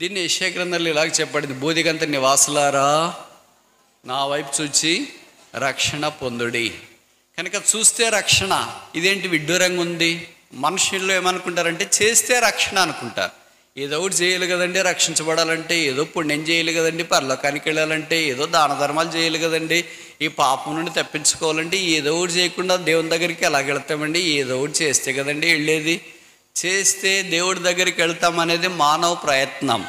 దీన్ని యశాగ్రంథంలో ఇలాగ చెప్పబడింది బూదిగంత నివాసులారా నా వైపు చూచి రక్షణ పొందుడి. కనుక చూస్తే రక్షణ ఇదేంటి విడ్డూరంగా ఉంది? మనుషుల్లో ఏమనుకుంటారంటే చేస్తే రక్షణ అనుకుంటారు. ఏదో ఒకటి చేయాలి కదండి రక్షించబడాలంటే ఏదో పుణ్యం చేయాలి కదండి పరలోకానికి వెళ్ళాలంటే ఏదో దాన ధర్మాలు చేయాలి కదండి ఈ పాపం నుండి తప్పించుకోవాలంటే ఏదో ఒకటి చేయకుండా దేవుని దగ్గరికి ఎలా వెళ్తామండి? ఏదో ఒకటి చేస్తే కదండి వెళ్ళేది? చేస్తే దేవుడి దగ్గరికి వెళ్తామనేది మానవ ప్రయత్నం.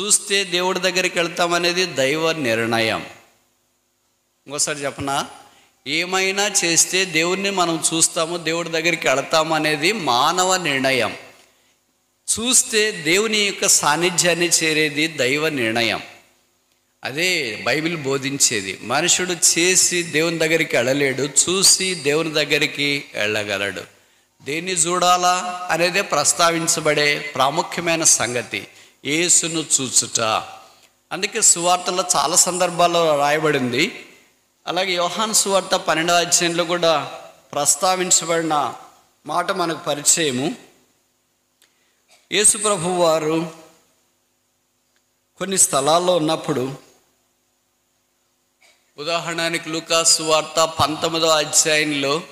చూస్తే దేవుడి దగ్గరికి వెళ్తామనేది దైవ నిర్ణయం. ఇంకోసారి చెప్పనా? ఏమైనా చేస్తే దేవుడిని మనం చూస్తాము దేవుడి దగ్గరికి వెళతామనేది మానవ నిర్ణయం. చూస్తే దేవుని యొక్క సాన్నిధ్యాన్ని చేరేది దైవ నిర్ణయం. అదే బైబిల్ బోధించేది మనుషుడు చేసి దేవుని దగ్గరికి వెళ్ళలేడు చూసి దేవుని దగ్గరికి వెళ్ళగలడు. దేన్ని చూడాలా అనేదే ప్రస్తావించబడే ప్రాముఖ్యమైన సంగతి. యేసును చూచుట. అందుకే సువార్తలో చాలా సందర్భాల్లో రాయబడింది. అలాగే యోహాన్ సువార్త పన్నెండవ అధ్యాయంలో కూడా ప్రస్తావించబడిన మాట మనకు పరిచయము. యేసు ప్రభు వారు కొన్ని స్థలాల్లో ఉన్నప్పుడు ఉదాహరణకి లూకాసు వార్త పంతొమ్మిదవ అధ్యాయంలో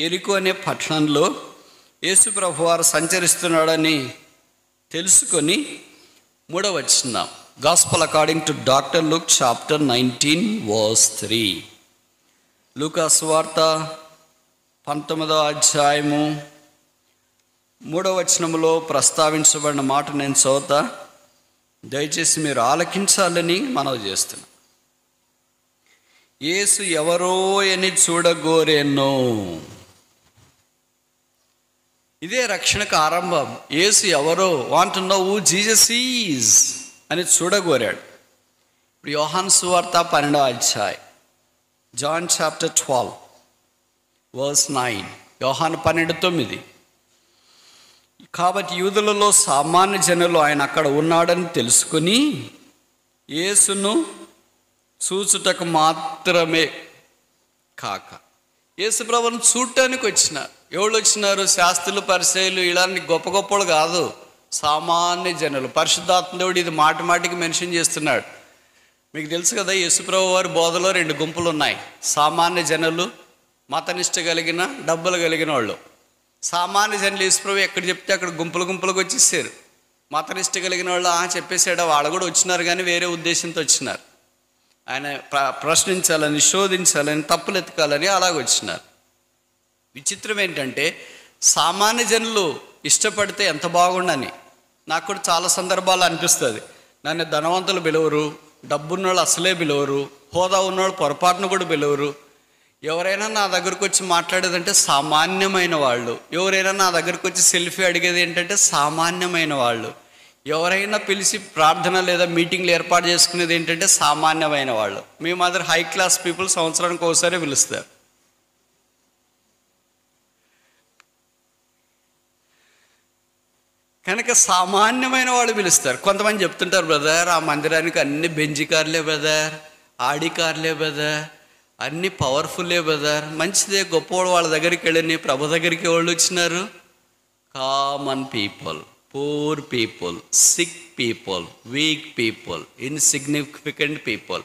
ఎరుకు అనే పట్టణంలో యేసు ప్రభు వారు సంచరిస్తున్నాడని తెలుసుకొని మూడవ వచ్చిన gospel according to doctor Luke chapter nineteen verse three లూకాస్ వార్త పంతొమ్మిదవ అధ్యాయము మూడవచనములో ప్రస్తావించబడిన మాట నేను చదువుతా. దయచేసి మీరు ఆలకించాలని మనవి చేస్తున్నాను యేసు ఎవరో అని చూడగోరేనో ఇదే రక్షణకు ఆరంభం. ఏసు ఎవరో? Want know who Jesus is అని చూడగోరాడు. ఇప్పుడు యోహాన్ సువార్త పన్నెండవ అధ్యాయ్. John chapter twelve verse nine యోహాన్ పన్నెండు తొమ్మిది. కాబట్టి యూదులలో సామాన్య జనులు ఆయన అక్కడ ఉన్నాడని తెలుసుకుని యేసును చూచుటకు మాత్రమే కాక యేసుప్రభుని చూడటానికి వచ్చినారు ఎవరు వచ్చినారు? శాస్త్రులు పరిచయలు ఇలాంటి గొప్ప గొప్పలు కాదు. సామాన్య జనులు. పరిశుద్ధాత్మ దేవుడు ఇది మాటి మాటికి మెన్షన్ చేస్తున్నాడు. మీకు తెలుసు కదా యేసుప్రభు వారి బోధలో రెండు గుంపులు ఉన్నాయి. సామాన్య జనులు మతనిష్ట కలిగిన డబ్బులు కలిగిన వాళ్ళు. సామాన్య జనులు యేసుప్రభు ఎక్కడ చెప్తే అక్కడ గుంపులు గుంపులకు వచ్చేసారు. మతనిష్ట కలిగిన వాళ్ళు ఆ చెప్పేసాడు. వాళ్ళు కూడా వచ్చినారు కానీ వేరే ఉద్దేశంతో వచ్చినారు. ఆయన ప్ర ప్రశ్నించాలని శోధించాలని తప్పులు ఎత్తుకాలని అలాగొచ్చినారు. విచిత్రం ఏంటంటే సామాన్య జనులు ఇష్టపడితే ఎంత బాగుండని. నాకు కూడా చాలా సందర్భాలు అనిపిస్తుంది. నన్ను ధనవంతులు పిలవరు డబ్బున్నోళ్ళు అసలే పిలవరు హోదా ఉన్నోళ్ళు పొరపాటును కూడా పిలవరు. ఎవరైనా నా దగ్గరకు వచ్చి మాట్లాడేదంటే సామాన్యమైన వాళ్ళు. ఎవరైనా నా దగ్గరకు వచ్చి సెల్ఫీ అడిగేది ఏంటంటే సామాన్యమైన వాళ్ళు. ఎవరైనా పిలిచి ప్రార్థన లేదా మీటింగ్లు ఏర్పాటు చేసుకునేది ఏంటంటే సామాన్యమైన వాళ్ళు. మీ మాదిరి హై క్లాస్ పీపుల్ సంవత్సరానికి ఒకసారి పిలుస్తారు. కనుక సామాన్యమైన వాళ్ళు పిలుస్తారు. కొంతమంది చెప్తుంటారు బ్రదర్ ఆ మందిరానికి అన్ని బెంజి కార్లే బ్రదర్. ఆడి కార్లే బ్రదర్. అన్ని పవర్ఫుల్లే బ్రదర్. మంచిదే గొప్పవాడు వాళ్ళ దగ్గరికి వెళ్ళని ప్రభు దగ్గరికి వాళ్ళు వచ్చినారు? Common people. Poor people sick people weak people insignificant people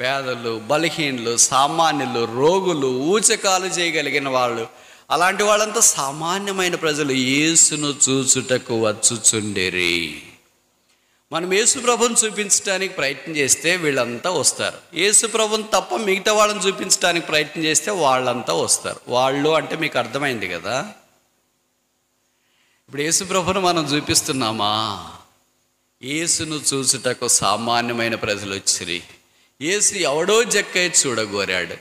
పేదలు బలహీనులు సామాన్యులు రోగులు ఊచకాలు చేయగలిగిన వాళ్ళు. అలాంటి వాళ్ళంతా సామాన్యమైన ప్రజలు యేసును చూచుటకు వచ్చుచుండేరి. మనం యేసు ప్రభుని చూపించడానికి ప్రయత్నం చేస్తే వీళ్ళంతా వస్తారు. యేసు ప్రభుని తప్ప మిగతా వాళ్ళని చూపించడానికి ప్రయత్నం చేస్తే వాళ్ళంతా వస్తారు. వాళ్ళు అంటే మీకు అర్థమైంది కదా? ఇప్పుడు యేసుప్రభును మనం చూపిస్తున్నామా? యేసును చూసుటకు సామాన్యమైన ప్రజలు వచ్చిరి. యేసు ఎవడో జక్కై చూడగోరాడు.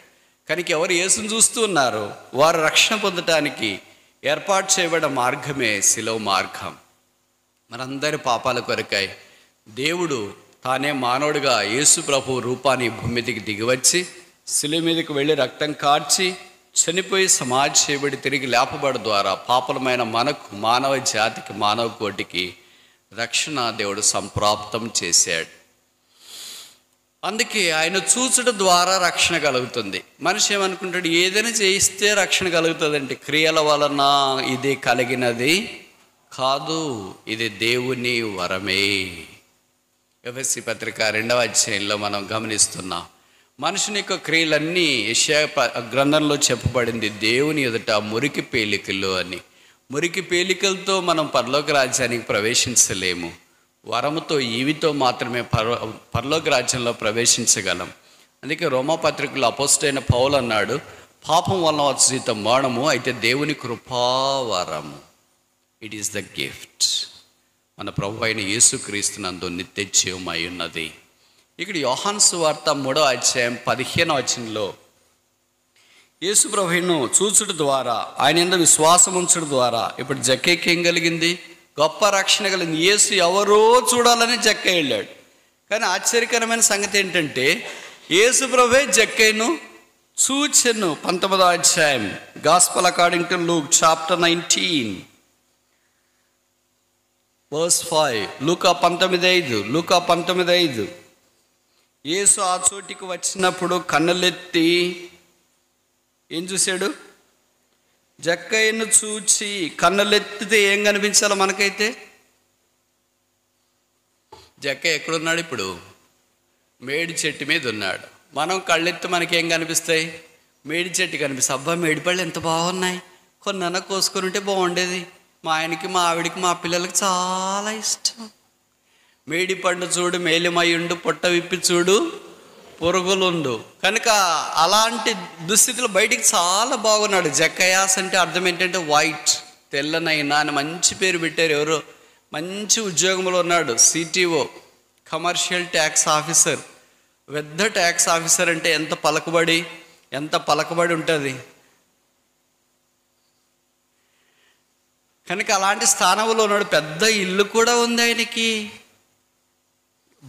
కనుక ఎవరు యేసును చూస్తూ ఉన్నారు వారు రక్షణ పొందటానికి ఏర్పాటు చేయబడిన మార్గమే శిలవ మార్గం. మనందరి పాపాల కొరకై దేవుడు తానే మానవుడిగా యేసు ప్రభు రూపాన్ని భూమి మీదకి దిగివచ్చి శిలువ మీదకి వెళ్ళి రక్తం కార్చి చనిపోయి సమాజ చేయబడి తిరిగి లేపబడి ద్వారా పాపలమైన మనకు మానవ జాతికి మానవ కోటికి రక్షణ దేవుడు సంప్రాప్తం చేశాడు. అందుకే ఆయన చూచడం ద్వారా రక్షణ కలుగుతుంది. మనిషి ఏమనుకుంటాడు? ఏదైనా చేయిస్తే రక్షణ కలుగుతుందంటే క్రియల వలన ఇది కలిగినది కాదు ఇది దేవుని వరమే. ఎఫ్ఎస్సి పత్రిక రెండవ అధ్యాయంలో మనం గమనిస్తున్నాం. మనుషుని యొక్క క్రియలన్నీ యెషయా గ్రంథంలో చెప్పబడింది. దేవుని ఎదుట మురికి పేలికలు అని. మురికి పేలికలతో మనం పరలోక రాజ్యానికి ప్రవేశించలేము. వరముతో ఈవితో మాత్రమే పర పరలోక రాజ్యంలో ప్రవేశించగలం. అందుకే రోమపత్రికలో అపోస్టైన పౌలు అన్నాడు పాపం వలన జీతం మరణము అయితే దేవుని కృపావరము ఇట్ ఈస్ ద గిఫ్ట్ మన ప్రభు అయిన యేసుక్రీస్తునందు నిత్య జీవమై ఉన్నది. ఇక్కడ యోహాన్సు వార్త మూడో అధ్యాయం పదిహేనో వచనంలో యేసు ప్రభువును చూచుడు ద్వారా ఆయన ఎంత విశ్వాసం ఉంచడం ద్వారా ఇప్పుడు జక్కేకి ఏం కలిగింది? గొప్ప రక్షణ కలిగింది. యేసు ఎవరో చూడాలని జక్క వెళ్ళాడు. కానీ ఆశ్చర్యకరమైన సంగతి ఏంటంటే యేసు ప్రభే జక్కయ్యను చూచెను. పంతొమ్మిదో అధ్యాయం gospel according to Luke chapter nineteen verse five లూకా పంతొమ్మిది ఐదు లూకా పంతొమ్మిది ఐదు. యేసు ఆ చోటికి వచ్చినప్పుడు కన్నులెత్తి ఏం చూశాడు? జక్కయ్యను చూచి కన్నులెత్తితే ఏం కనిపించాలో మనకైతే? జక్క ఎక్కడున్నాడు ఇప్పుడు? మేడి చెట్టు మీద ఉన్నాడు. మనం కళ్ళెత్తి మనకేం కనిపిస్తాయి? మేడి చెట్టు కనిపిస్తాయి. అబ్బా మేడిపళ్ళు ఎంత బాగున్నాయి. కొన్నన్నా కోసుకొని ఉంటే బాగుండేది. మా ఆయనకి మా ఆవిడికి మా పిల్లలకి చాలా ఇష్టం. మేడి పండు చూడు మేలిమయుండు పొట్ట విప్పి చూడు పురుగులుండు. కనుక అలాంటి దుస్థితిలో బయటికి చాలా బాగున్నాడు. జక్కయాస్ అంటే అర్థం ఏంటంటే వైట్ తెల్లనైనా అని మంచి పేరు పెట్టారు ఎవరో? మంచి ఉద్యోగంలో ఉన్నాడు. సిటీఓ కమర్షియల్ ట్యాక్స్ ఆఫీసర్ పెద్ద ట్యాక్స్ ఆఫీసర్ అంటే ఎంత పలకబడి ఎంత పలకబడి ఉంటుంది? కనుక అలాంటి స్థానంలో ఉన్నాడు. పెద్ద ఇల్లు కూడా ఉంది ఆయనకి.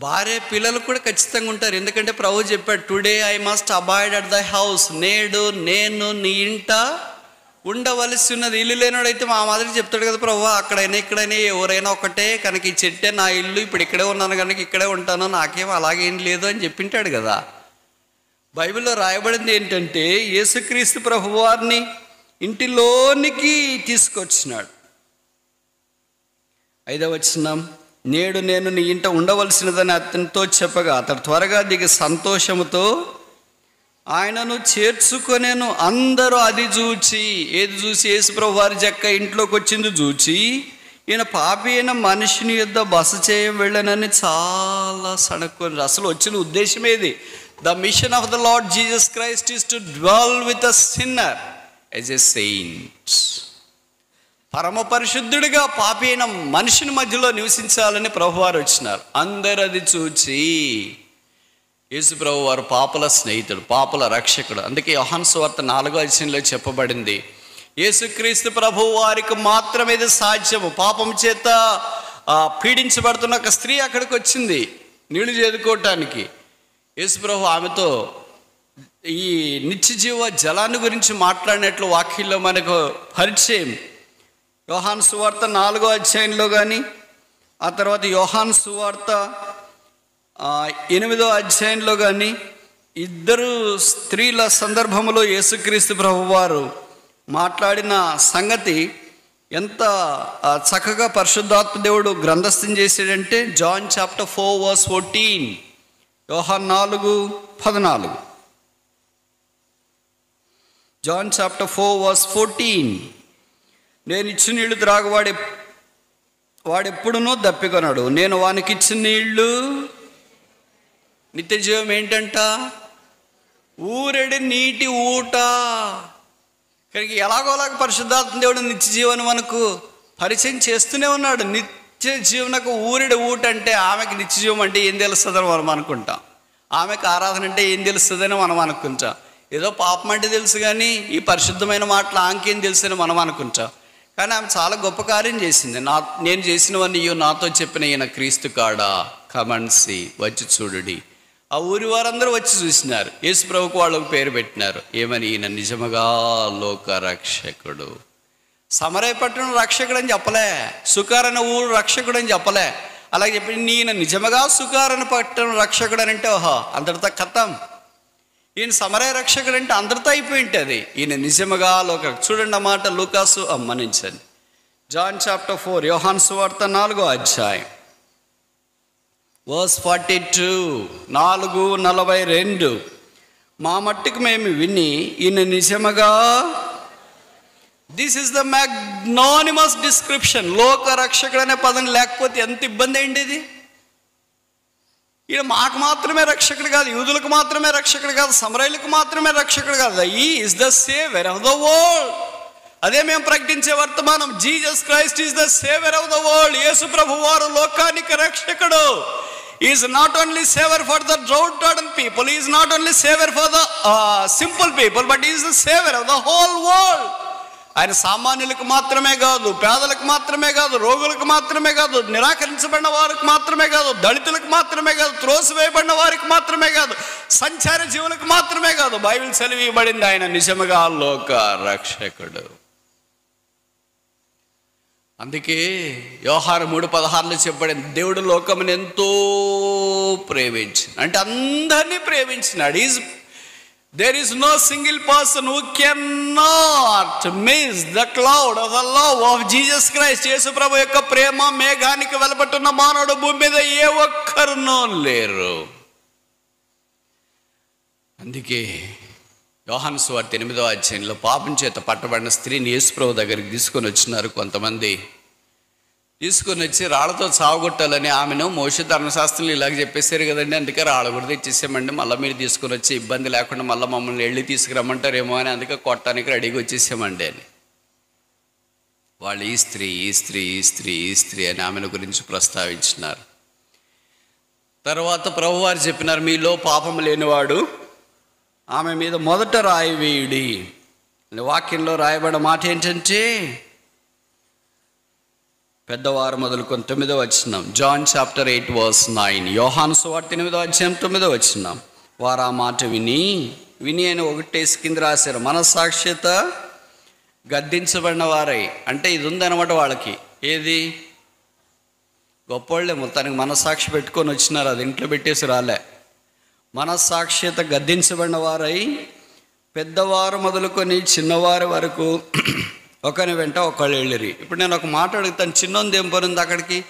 భార్య పిల్లలు కూడా ఖచ్చితంగా ఉంటారు. ఎందుకంటే ప్రభు చెప్పాడు today I must abide at the house నేడు నేను నీ ఇంట ఉండవలసి ఉన్నది. ఇల్లు లేనోడైతే మా మాదిరి చెప్తాడు కదా ప్రభు అక్కడైనా ఇక్కడైనా ఎవరైనా ఒకటే కనుక ఈ చెట్టే నా ఇల్లు. ఇప్పుడు ఇక్కడే ఉన్నాను కనుక ఇక్కడే ఉంటాను. నాకేం అలాగేం లేదు అని చెప్పింటాడు కదా. బైబిల్లో రాయబడింది ఏంటంటే యేసుక్రీస్తు ప్రభు వారిని ఇంటిలోనికి తీసుకొచ్చినాడు. ఐదవ వచ్చినాం నేడు నేను నీ ఇంట ఉండవలసినదని అతనితో చెప్పగా అతడు త్వరగా దిగి సంతోషముతో ఆయనను చేర్చుకొనేను. అందరూ అది చూచి ఏది చూసి? యేసుప్రభు వారి జక్క ఇంట్లోకి వచ్చింది చూచి ఈయన పాపి అయిన మనిషిని యుద్ధ బస చేయ వెళ్ళనని చాలా సణక్కొని అసలు వచ్చిన ఉద్దేశం ఏది? The mission of the Lord Jesus Christ is to dwell with a sinner as a saints పరమ పరిశుద్ధుడిగా పాపి అయిన మనిషిని మధ్యలో నివసించాలని ప్రభువారు వచ్చినారు. అందరు అది చూచి యేసు ప్రభు వారు పాపల స్నేహితుడు పాపల రక్షకుడు. అందుకే యోహాను సువార్త నాలుగో అధ్యయంలో చెప్పబడింది యేసుక్రీస్తు ప్రభు వారికి మాత్రమే ఇది సాధ్యము. పాపం చేత పీడించబడుతున్న ఒక స్త్రీ అక్కడికి వచ్చింది నీళ్ళు చేదుకోవటానికి. యేసుప్రభు ఆమెతో ఈ నిత్యజీవ జలాన్ని గురించి మాట్లాడినట్లు వాక్యంలో మనకు పరిచయం. యోహాన్ సువార్త నాలుగో అధ్యాయంలో కానీ ఆ తర్వాత యోహాన్ సువార్త ఎనిమిదో అధ్యాయంలో కానీ ఇద్దరు స్త్రీల సందర్భంలో యేసుక్రీస్తు ప్రభువారు మాట్లాడిన సంగతి ఎంత చక్కగా పరిశుద్ధాత్మ దేవుడు గ్రంథస్థం చేసాడంటే John chapter four verse fourteen యోహాన్ నాలుగు పద్నాలుగు. John chapter four verse fourteen. నేను ఇచ్చిన నీళ్ళు త్రాగువాడు వాడెప్పుడునో దప్పికొనడు. నేను వానికి ఇచ్చిన నీళ్ళు నిత్య జీవం ఏంటంట? ఊరెడి నీటి ఊట. ఇక్కడికి ఎలాగోలాగ పరిశుద్ధాత్మ దేవుడు నిత్య జీవన మనకు పరిచయం చేస్తూనే ఉన్నాడు. నిత్య జీవనకు ఊరెడి ఊట అంటే ఆమెకి నిత్య జీవం అంటే ఏం తెలుస్తుందని మనం అనుకుంటాం. ఆమెకు ఆరాధన అంటే ఏం తెలుస్తుందని మనం అనుకుంటాం. ఏదో పాపం అంటే తెలుసు కానీ ఈ పరిశుద్ధమైన మాటలు ఆంకేం తెలుసని మనం అనుకుంటాం. కానీ ఆమె చాలా గొప్ప కార్యం చేసింది. నా నేను చేసినవన్నీ నాతో చెప్పిన ఈయన క్రీస్తు కాడా? కమన్సి వచ్చి చూడుడి. ఆ ఊరి వారందరూ వచ్చి చూసినారు. యేసు ప్రభుకు వాళ్ళకు పేరు పెట్టినారు. ఏమని? ఈయన నిజముగా లోక రక్షకుడు. సమరయపట్నం రక్షకుడు అని చెప్పలే. సుకారణ ఊరు రక్షకుడు అని చెప్పలే. అలాగే చెప్పి నేను నిజముగా సుకారణ పట్టణం రక్షకుడు అని అంటే ఓహో అంతటితో కథం. ఈయన సమరయ రక్షకుడు అంటే అందరితో అయిపోయి ఉంటుంది ఈయన నిజముగా లోక చూడండి అన్నమాట మాట లూకాసు అమ్మనించండి. జాన్ చాప్టర్ ఫోర్ యోహాన్ సువార్త నాలుగో అధ్యాయం. వర్స్ ఫార్టీ టూ నాలుగు నలభై రెండు. మా మట్టుకు మేము విని ఈయన నిజముగా this is the magnanimous description. లోక రక్షకుడు అనే పదం లేకపోతే ఎంత ఇబ్బంది అయింది ఇది? ఈయన మాకు మాత్రమే రక్షకుడు కాదు యూదులకు మాత్రమే రక్షకుడు కాదు సమరైలకు మాత్రమే రక్షకుడు కాదు. He is the saviour of the world అదే మేము ప్రకటించే వర్తమానం Jesus Christ is the saviour of the world యేసు ప్రభు వారు లోకానికి రక్షకుడు. Is not only saviour for the downtrodden people is not only saviour for the simple people but is the saviour of the whole world ఆయన సామాన్యులకు మాత్రమే కాదు పేదలకు మాత్రమే కాదు రోగులకు మాత్రమే కాదు నిరాకరించబడిన వారికి మాత్రమే కాదు దళితులకు మాత్రమే కాదు త్రోసివేయబడిన వారికి మాత్రమే కాదు సంచార జీవులకు మాత్రమే కాదు బైబిల్ సెలవివ్వబడింది ఆయన నిజముగా లోక రక్షకుడు. అందుకే వ్యవహారం మూడు పదహారులు చెప్పబడింది దేవుడు లోకమును ఎంతో ప్రేమించి అంటే అందరినీ ప్రేమించినాడు. Is there is no single person who can not miss the cloud of the love of Jesus Christ యేసు ప్రభు యొక్క ప్రేమ మేఘానికి వెలబట్టున్న మానవుడు భూమి మీద ఏ ఒక్కరునో లేరు. అందుకే యోహాను స్వార్త ఎనిమిదో అధ్యాయంలో పాపం చేత పట్టబడిన స్త్రీని యేసుప్రభు దగ్గరికి తీసుకొని వచ్చినారు కొంతమంది. తీసుకొని వచ్చి రాళ్ళతో చావగొట్టాలని ఆమెను మోష ధర్మశాస్త్రం ఇలాగ చెప్పేశారు కదండి. అందుకే రాళ్ళు కూడా తెచ్చేసామండి. మళ్ళీ మీరు తీసుకొని వచ్చి ఇబ్బంది లేకుండా మళ్ళీ మమ్మల్ని వెళ్ళి తీసుకురమ్మంటారేమో అని అందుకే కొట్టడానికి రెడీగా వచ్చేసామండి అని. వాళ్ళు ఈ స్త్రీ ఈ స్త్రీ ఈ స్త్రీ ఈ స్త్రీ అని ఆమెను గురించి ప్రస్తావించినారు. తర్వాత ప్రభువారు చెప్పినారు మీలో పాపం లేనివాడు ఆమె మీద మొదట రాయి వేయుడి వాక్యంలో రాయబడిన మాట ఏంటంటే పెద్దవారు మొదలుకొని తొమ్మిదో వచ్చినాం John chapter eight verse nine. యోహాను సువార్త ఎనిమిదో అధ్యాయం తొమ్మిదో వచ్చినాం వారు ఆ మాట విని విని అని ఒకటేసి కింద రాశారు. మనస్సాక్షిత గద్దించబడిన వారై అంటే ఇది ఉందన్నమాట వాళ్ళకి. ఏది? గొప్పోళ్ళే మొత్తానికి మనస్సాక్షి పెట్టుకొని వచ్చినారు. అది ఇంట్లో పెట్టేసి రాలే. మనస్సాక్షిత గద్దించబడిన వారై పెద్దవారు మొదలుకొని చిన్నవారి వరకు ఒకని వెంట ఒకళ్ళు వెళ్ళిరి. ఇప్పుడు నేను ఒక మాట అడుగుతాను చిన్నోంది ఏం పనుంది అక్కడికి?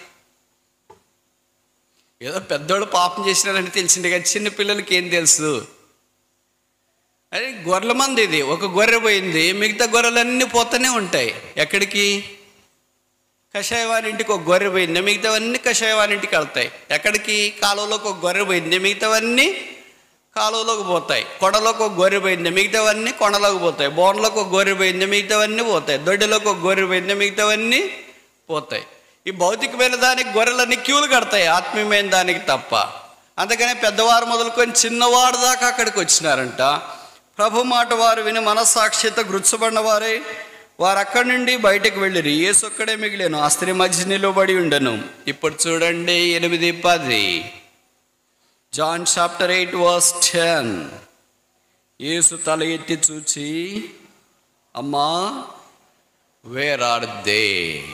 ఏదో పెద్దోడు పాపం చేసినారని తెలిసింది కానీ చిన్న పిల్లలకి ఏం తెలుసు? అది గొర్రెల మంది ఇది. ఒక గొర్రె పోయింది. మిగతా గొర్రెలన్నీ పోతూనే ఉంటాయి. ఎక్కడికి? కషాయవానింటికి ఒక గొర్రె పోయింది. మిగతావన్నీ కషాయవానింటికి వెళ్తాయి. ఎక్కడికి? కాలువలోకి ఒక గొర్రె పోయింది. మిగతావన్నీ కాలువలోకి పోతాయి. కొడలోకి ఒక గొర్రె పోయింది మిగతావన్నీ కొండలోకి పోతాయి. బోన్లోకి ఒక గొర్రె పోయింది మిగతావన్నీ పోతాయి. దొడ్డిలోకి ఒక గొర్రె పోయింది మిగతావన్నీ పోతాయి. ఈ భౌతికమైన దానికి గొర్రెలన్నీ క్యూలు కడతాయి ఆత్మీయమైన దానికి తప్ప. అందుకనే పెద్దవారు మొదలుకొని చిన్నవాడు దాకా అక్కడికి వచ్చినారంట. ప్రభు మాట వారు విని మనస్సాక్షిత గృత్సబడిన వారే వారు అక్కడి నుండి బయటకు వెళ్ళిరి. ఏసొక్కడే మిగిలేను ఆ స్త్రీ మధ్య నిలబడి ఉండను. ఇప్పుడు చూడండి ఎనిమిది పది. John chapter eight verse ten యేసు తల ఎత్తి చూచి అమ్మా వేర్ ఆర్ దే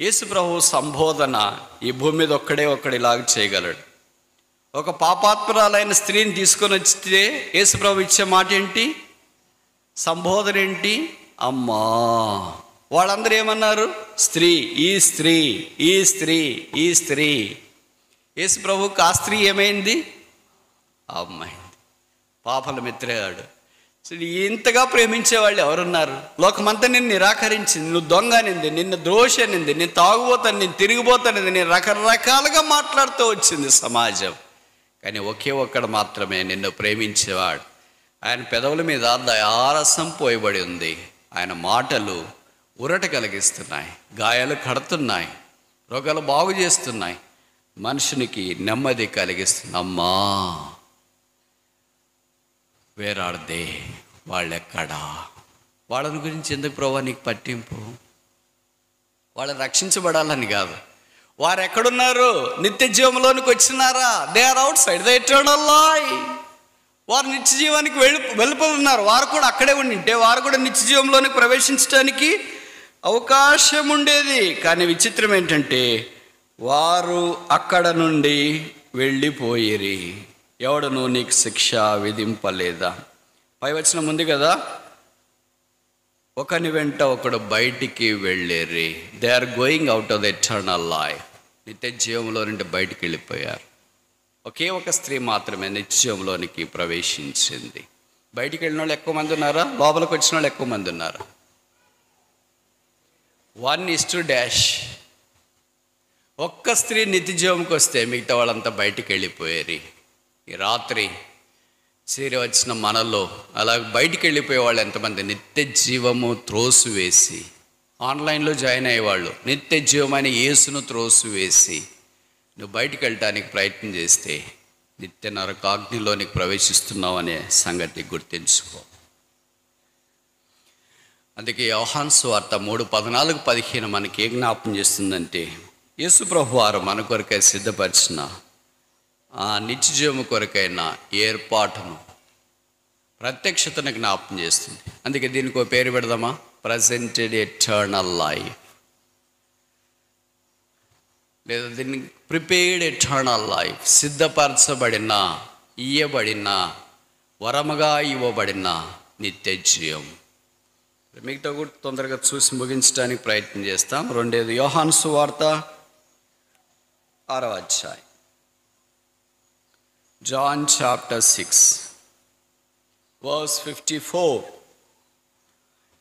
యేసు ప్రభు సంబోధన ఈ భూమి మీద ఒక్కడే ఒక్కడిలాగా చేయగలడు. ఒక పాపాత్మురాలైన స్త్రీని తీసుకొని వచ్చితే యేసు ప్రభు ఇచ్చే మాట ఏంటి? సంబోధన ఏంటి? అమ్మా. వాళ్ళందరూ ఏమన్నారు? స్త్రీ ఈ స్త్రీ ఈ స్త్రీ ఈ స్త్రీ. యేసు ప్రభుకి ఆ స్త్రీ ఏమైంది? అమ్మాయింది. అమ్మాయి పాపల మిత్రేవాడు ఇంతగా ప్రేమించేవాళ్ళు ఎవరున్నారు? లోకమంతా నిన్ను నిరాకరించింది నువ్వు దొంగ అనింది నిన్ను ద్రోషి అనింది నేను తాగుబోతాను నేను తిరిగిపోతానింది నేను రకరకాలుగా మాట్లాడుతూ వచ్చింది సమాజం. కానీ ఒకే ఒక్కడు మాత్రమే నిన్ను ప్రేమించేవాడు. ఆయన పెదవుల మీద దయారసం పోయబడి ఉంది. ఆయన మాటలు ఉరట కలిగిస్తున్నాయి గాయాలు కడుతున్నాయి రోగాలు బాగు చేస్తున్నాయి మనుషునికి నెమ్మది కలిగిస్తుంది. అమ్మా వేరాడదే వాళ్ళెక్కడా? వాళ్ళని గురించి ఎందుకు ప్రభా నీకు పట్టింపు? వాళ్ళు రక్షించబడాలని కాదు. వారు ఎక్కడున్నారు నిత్య జీవంలోనికి వచ్చినారా? They are outside the eternal life వారు నిత్య జీవానికి వెళ్ళి వెళ్ళిపోతున్నారు. వారు కూడా అక్కడే ఉండింటే వారు కూడా నిత్య జీవంలోనికి ప్రవేశించడానికి అవకాశం ఉండేది. కానీ విచిత్రం ఏంటంటే వారు అక్కడ నుండి వెళ్ళిపోయిరి. ఎవడను నీకు శిక్ష విధింపలేదా? పై వచ్చిన ముందు కదా? ఒకని వెంట ఒకడు బయటికి వెళ్ళేరి. They are going out of the eternal life నిత్య జీవంలో నుండి బయటికి వెళ్ళిపోయారు. ఒకే ఒక స్త్రీ మాత్రమే నిత్యంలోనికి ప్రవేశించింది. బయటికి వెళ్ళిన వాళ్ళు ఎక్కువ మంది ఉన్నారా? లోపలికి వచ్చిన వాళ్ళు ఎక్కువ మంది ఉన్నారా? వన్ ఇస్ టు డాష్ ఒక్క స్త్రీ నిత్యజీవంకి వస్తే మిగతా వాళ్ళంతా బయటికి వెళ్ళిపోయారు. ఈ రాత్రి చేరి వచ్చిన మనలో అలా బయటికి వెళ్ళిపోయే వాళ్ళు ఎంతమంది? నిత్య జీవము త్రోసు వేసి ఆన్లైన్లో జాయిన్ అయ్యేవాళ్ళు. నిత్య జీవమైన యేసును త్రోసు వేసి నువ్వు బయటికి వెళ్ళటానికి ప్రయత్నం చేస్తే నిత్య నరకాగ్నిలోనికి ప్రవేశిస్తున్నావు అనే సంగతి గుర్తించుకో. అందుకే యోహాన్స్ వార్త మూడు పద్నాలుగు పదిహేను మనకి ఏ జ్ఞాపం చేస్తుందంటే యేసు ప్రభు వారు మన కొరకై సిద్ధపరిచిన ఆ నిత్యజీవము కొరకైన ఏర్పాటును ప్రత్యక్షతను జ్ఞాపం చేస్తుంది. అందుకే దీనికి ఒక పేరు పెడదామా? ప్రజెంటెడ్ ఎటర్నల్ లైఫ్ లేదా దీన్ని ప్రిపేర్డ్ ఎటర్నల్ లైఫ్ సిద్ధపరచబడిన ఇయ్యబడిన వరముగా ఇవ్వబడిన నిత్య జీవం మిగతా కూడా తొందరగా చూసి ముగించడానికి ప్రయత్నం చేస్తాం. రెండేది యోహాను సువార్త ఆరవ అధ్యాయం. John chapter six verse fifty four.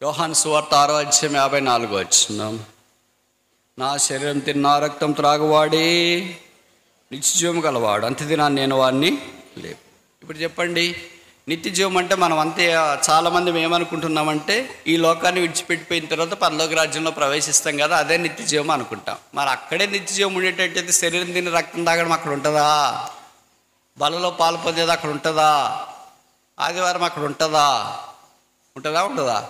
యోహాన్ సువార్త ఆరో అధ్యాయం యాభై నాలుగు వచ్చినాం నా శరీరం తిన్న రక్తం త్రాగువాడి నిత్యజీవం గలవాడు. అంతదినా తినాను నేను వాడిని లేవు ఇప్పుడు చెప్పండి నిత్యజీవం అంటే మనం అంతే చాలామంది ఏమనుకుంటున్నామంటే ఈ లోకాన్ని విడిచిపెట్టిపోయిన తర్వాత పరలోక రాజ్యంలో ప్రవేశిస్తాం కదా అదే నిత్యజీవం అనుకుంటాం. మరి అక్కడే నిత్యజీవం ఉండేటట్టయితే శరీరం తిని రక్తం తాగడం అక్కడ ఉంటుందా? బలలో పాలు పొందేది అక్కడ ఉంటుందా? ఆదివారం అక్కడ ఉంటుందా? ఉంటుందా ఉంటుందా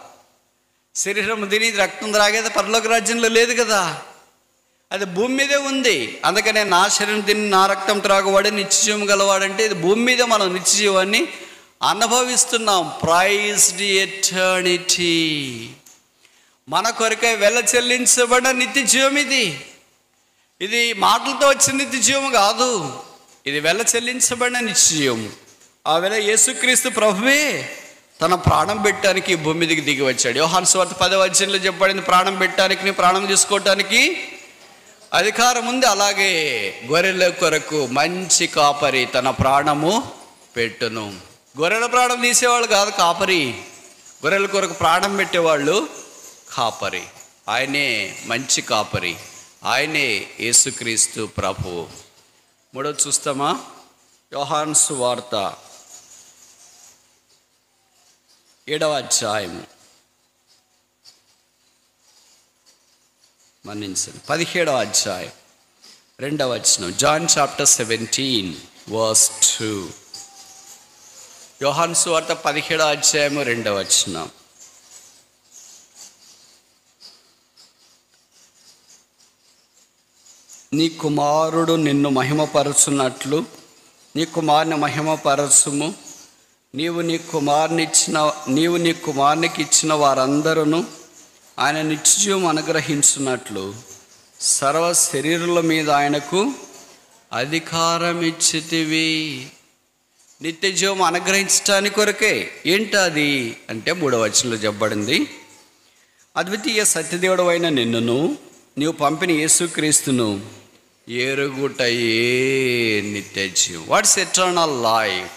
శరీరం తిని రక్తం త్రాగేది పరలోక రాజ్యంలో లేదు కదా. అది భూమి మీదే ఉంది. అందుకనే నా శరీరం తిని నా రక్తం త్రాగువాడే నిత్యజీవం గలవాడంటే ఇది భూమి మీద మనం నిత్యజీవాన్ని అనుభవిస్తున్నాం. ప్రైజ్డ్ ఎటర్నిటీ మన కొరకై వెల చెల్లించబడిన నిత్య జీవం ఇది. ఇది మాటలతో వచ్చిన నిత్య జీవం కాదు. ఇది వెల చెల్లించబడిన నిత్య ఆ వేళ యేసుక్రీస్తు ప్రభువే తన ప్రాణం పెట్టడానికి భూమి దిగి దిగి వచ్చాడు. యోహాన్ స్వార్థ పదవ అధ్యాయంలో చెప్పబడింది ప్రాణం పెట్టడానికి ప్రాణం తీసుకోవటానికి అధికారం ఉంది. అలాగే గొర్రెల కొరకు మంచి కాపరి తన ప్రాణము పెట్టును. గొర్రెల ప్రాణం తీసేవాళ్ళు కాదు కాపరి. గొర్రెల కొరకు ప్రాణం పెట్టేవాళ్ళు కాపరి. ఆయనే మంచి కాపరి. ఆయనే యేసుక్రీస్తు ప్రభువు మూడోది చూస్తామా? యోహాన్స్ వార్త ఏడవ అధ్యాయము. మన్నించండి. పదిహేడవ అధ్యాయం. రెండవ వచనం. John chapter seventeen verse two. యోహాన్ సువార్త పదిహేడో అధ్యాయము రెండవ వచనం. నీ కుమారుడు నిన్ను మహిమపరచున్నట్లు నీ కుమారుని మహిమపరచుము. నీవు నీ కుమారుని ఇచ్చిన నీవు నీ కుమారునికి ఇచ్చిన వారందరూ ఆయన నిత్యజీవం అనుగ్రహించున్నట్లు సర్వ శరీరుల మీద ఆయనకు అధికారం ఇచ్చితివి నిత్యజీవం అనుగ్రహించడానికి కొరకే ఏంటి అది అంటే మూడవ వచనంలో చెప్పబడింది. అద్వితీయ సత్యదేవుడు అయిన నిన్నును నీవు పంపిన యేసుక్రీస్తును ఎరుగుటయే నిత్య జీవం. What's eternal life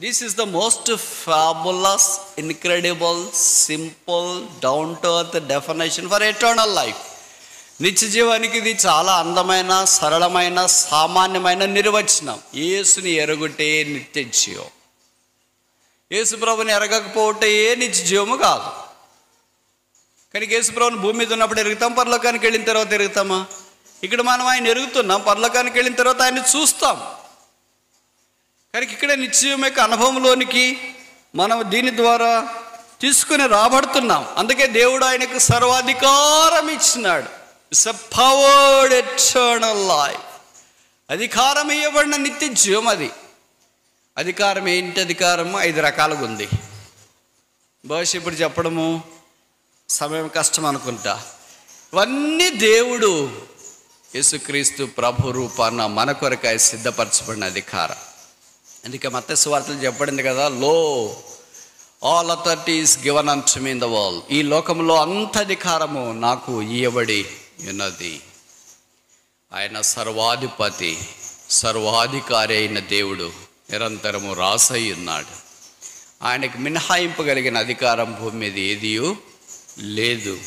this is the most fabulous incredible simple down to earth definition for eternal life నిత్య జీవానికి ఇది చాలా అందమైన సరళమైన సామాన్యమైన నిర్వచనం. యేసుని ఎరుగుటే నిత్య జీవం. యేసు ప్రభుని ఏ నిత్య జీవము కాదు. కానీ యేసుప్రభుని భూమి మీద ఉన్నప్పుడు ఎరుగుతాం పరలోకానికి వెళ్ళిన తర్వాత ఎరుగుతామా? ఇక్కడ మనం ఆయన ఎరుగుతున్నాం పరలోకానికి వెళ్ళిన తర్వాత ఆయన చూస్తాం. కానీ ఇక్కడ నిత్యం యొక్క అనుభవంలోనికి మనం దీని ద్వారా తీసుకుని రాబడుతున్నాం. అందుకే దేవుడు ఆయనకు సర్వాధికారం ఇచ్చినాడు. It's a powered eternal life అధికారం ఇవ్వబడిన నిత్య జీవం అది. అధికారం ఏంటి అధికారము ఐదు రకాలుగా ఉంది. బహుశా ఇప్పుడు చెప్పడము సమయం కష్టం అనుకుంటా. ఇవన్నీ దేవుడు యేసుక్రీస్తు ప్రభు రూపాన మన కొరకాయ సిద్ధపరచబడిన అధికారం. అందుకే మత స్వార్థలు చెప్పబడింది కదా లో all authority is given unto me in the world ఈ లోకంలో అంత అధికారము నాకు ఇవ్వబడి ఉన్నది ఆయన సర్వాధిపతి సర్వాధికారి అయిన దేవుడు నిరంతరము రాసై ఉన్నాడు. ఆయనకు మినహాయింపగలిగిన అధికారం భూమి మీద ఏదియూ లేదు.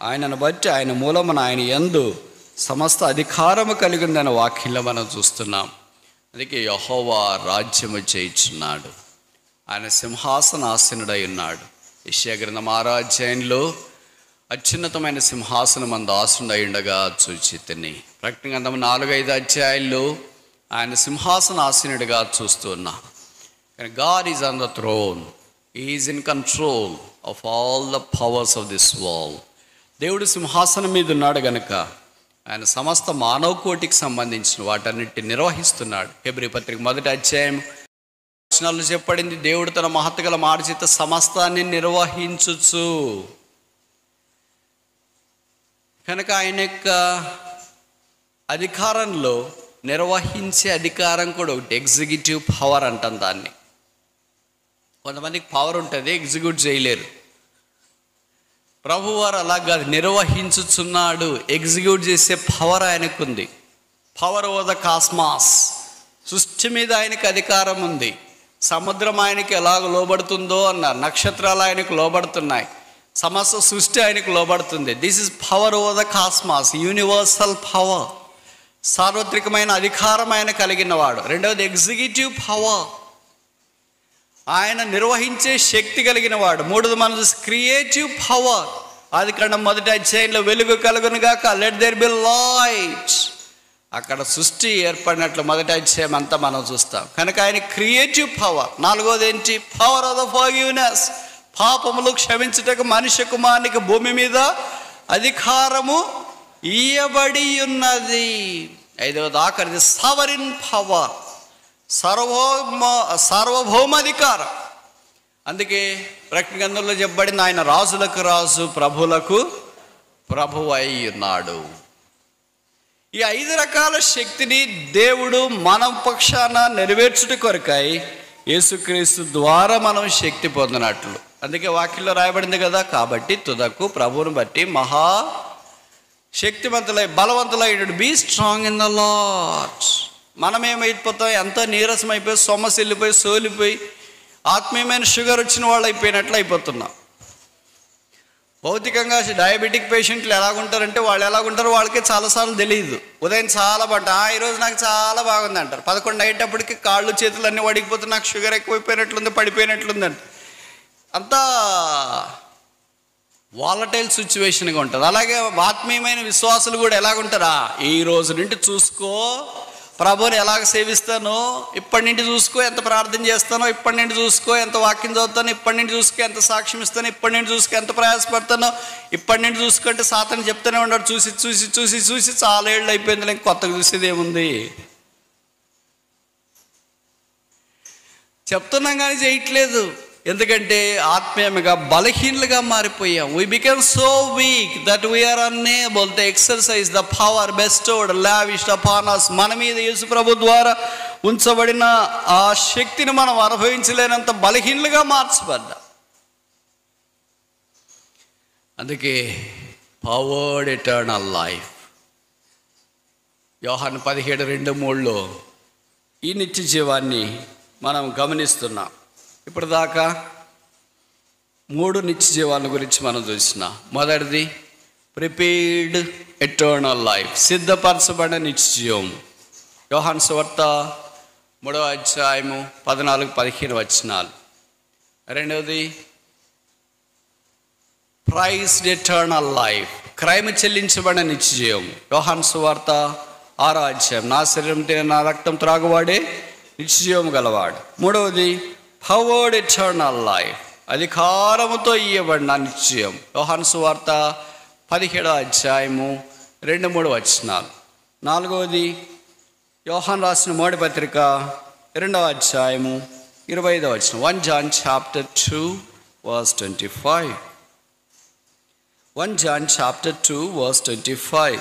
ఆయనను బట్టి ఆయన మూలమున ఆయన ఎందు సమస్త అధికారము కలిగిందన్న వాక్యంలో మనం చూస్తున్నాం. అందుకే యహోవా రాజ్యము చేయించున్నాడు. ఆయన సింహాసనాసనుడై ఉన్నాడు. యశ్యాగ్రంథం ఆరాధ్యాయంలో అత్యున్నతమైన సింహాసనం అంద ఆసుండ ఉండగా చూచితిని ప్రకటన గ్రంథం నాలుగైదు అధ్యాయులు ఆయన సింహాసన ఆసీనుడిగా చూస్తూ ఉన్నా. కానీ God is on the throne is in control of all the powers of this world దేవుడు సింహాసనం మీద ఉన్నాడు గనక ఆయన సమస్త మానవ కోటికి సంబంధించిన వాటన్నిటిని నిర్వహిస్తున్నాడు. హెబ్రి పత్రిక మొదటి అధ్యాయం వచనాల్లో చెప్పడింది దేవుడు తన మహత్తుగల మార్చిత సమస్తాన్ని నిర్వహించుచు. కనుక ఆయన యొక్క అధికారంలో నిర్వహించే అధికారం కూడా ఒకటి ఎగ్జిక్యూటివ్ పవర్ అంటాం దాన్ని. కొంతమందికి పవర్ ఉంటుంది ఎగ్జిక్యూట్ చేయలేరు. ప్రభువారు అలా కాదు నిర్వహించుచున్నాడు ఎగ్జిక్యూట్ చేసే పవర్ ఆయనకుంది. పవర్ ఓ ద కాస్మాస్ సృష్టి మీద ఆయనకి అధికారం ఉంది. సముద్రం ఆయనకి ఎలాగ లోబడుతుందో అన్నారు నక్షత్రాలు ఆయనకు లోబడుతున్నాయి. సమస్త సృష్టి ఆయనకు లోబడుతుంది. This is power of the cosmos universal power సార్వత్రికమైన అధికారం ఆయన కలిగిన వాడు. రెండవది ఎగ్జిక్యూటివ్ పవర్ ఆయన నిర్వహించే శక్తి కలిగిన వాడు. మూడోది మన క్రియేటివ్ పవర్ అది కన్నా మొదటి అధ్యాయంలో వెలుగు కలుగునుగాక లెట్ దేర్ బి లైట్ అక్కడ సృష్టి ఏర్పడినట్లు మొదటి అధ్యాయం అంతా మనం చూస్తాం. కనుక ఆయన క్రియేటివ్ పవర్ నాలుగోది ఏంటి? పవర్ ఆఫ్ ద ఫర్గివ్నెస్ పాపములు క్షమించుటకు మనిషి కుమారునికి భూమి మీద అధికారము ఇయ్యబడి ఉన్నది ఐదవది ఆఖరిది సవరిన్ పవర్ సర్వభౌమ సార్వభౌమాధికారం. అందుకే ప్రకటన గ్రంథంలో చెప్పబడింది ఆయన రాజులకు రాజు ప్రభులకు ప్రభు అయి ఉన్నాడు ఈ ఐదు రకాల శక్తిని దేవుడు మన పక్షాన నెరవేర్చుట కొరకై యేసుక్రీస్తు ద్వారా మనం శక్తి పొందినట్లు. అందుకే వాక్యంలో రాయబడింది కదా కాబట్టి తుదకు ప్రభువును బట్టి మహా శక్తివంతులై బలవంతులైనడు be strong in the Lord మనమేమైపోతాం ఎంత ఎంతో నీరసం అయిపోయి సొమ్మసి సోలిపోయి ఆత్మీయమైన షుగర్ వచ్చిన వాళ్ళు అయిపోయినట్లు అయిపోతున్నాం. భౌతికంగా డయాబెటిక్ పేషెంట్లు ఎలాగుంటారంటే వాళ్ళు ఎలాగుంటారో వాళ్ళకి చాలాసార్లు తెలియదు ఉదయం చాలా పడ్డ ఈరోజు నాకు చాలా బాగుంది అంటారు పదకొండు అయ్యేటప్పటికి కాళ్ళు చేతులు అన్నీ వడికిపోతే నాకు షుగర్ ఎక్కువైపోయినట్లుంది పడిపోయినట్లుంది అంట. అంతా వాలటైల్ సిచ్యువేషన్గా ఉంటుంది. అలాగే ఆత్మీయమైన విశ్వాసులు కూడా ఎలాగుంటారా? ఈ రోజు నుండి చూసుకో. ప్రభుని ఎలాగ సేవిస్తానో ఇప్పటి నుండి చూసుకో ఎంత ప్రార్థన చేస్తానో ఇప్పటి నుండి చూసుకో ఎంత వాక్యం చదువుతానో ఇప్పటి నుండి చూసుకో ఎంత సాక్ష్యం ఇస్తానో ఇప్పటి నుండి చూసుకో ఎంత ప్రయాసపడతానో ఇప్పటి నుండి చూసుకుంటే సాతని చెప్తూనే ఉన్నాడు. చూసి చూసి చూసి చూసి చాలా ఏళ్ళు అయిపోయింది. నేను కొత్తగా చూసేది ఏముంది? చెప్తున్నాం కానీ చేయట్లేదు. ఎందుకంటే ఆత్మీయంగా బలహీనలుగా మారిపోయాం. We become so weak that we are unable to exercise the power bestowed lavish upon us. మన మీద యేసు ప్రభు ద్వారా ఉంచబడిన ఆ శక్తిని మనం అనుభవించలేనంత బలహీనలుగా మార్చబడ్డా. అందుకే పవర్డ్ ఎటర్నల్ లైఫ్ యోహాన్ పదిహేడు రెండు మూడులో ఈ నిత్య జీవాన్ని మనం గమనిస్తున్నాం. ఇప్పటిదాకా మూడు నిత్యజీవాల గురించి మనం చూసిన. మొదటిది ప్రిపేర్డ్ ఎటర్నల్ లైఫ్ సిద్ధపరచబడిన నిత్యజీవం. యోహాన్ సువార్త మూడవ అధ్యాయము పద్నాలుగు పదిహేను వచనాలు. రెండవది ప్రైస్ ఎటర్నల్ లైఫ్ క్రైమ్ చెల్లించబడిన నిత్యజీవం. యోహాన్ సువార్త ఆరో అధ్యాయం. నా శరీరం తినే నా రక్తం త్రాగువాడే నిత్యజీవం గలవాడు. మూడవది పవర్డ్ ఎటర్నల్ లైఫ్ అధికారముతో ఇవ్వబడిన నిశ్చయం. యోహాను వార్త పదిహేడో అధ్యాయము రెండు మూడు వచనాలు. నాలుగవది యోహాన్ రాసిన మోడి పత్రిక రెండవ అధ్యాయము ఇరవై ఐదవ వచనం. One John chapter two verse twenty five. One John chapter two verse twenty five.